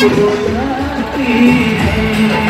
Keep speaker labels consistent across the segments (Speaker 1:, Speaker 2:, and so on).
Speaker 1: बुलाती है।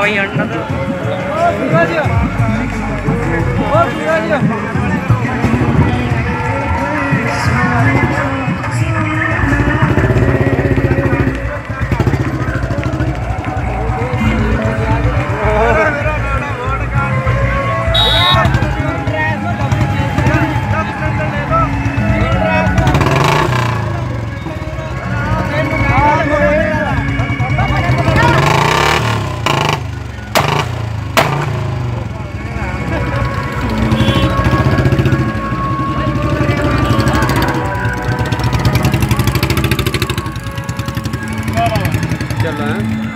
Speaker 1: वही हटना था चल रहे हैं।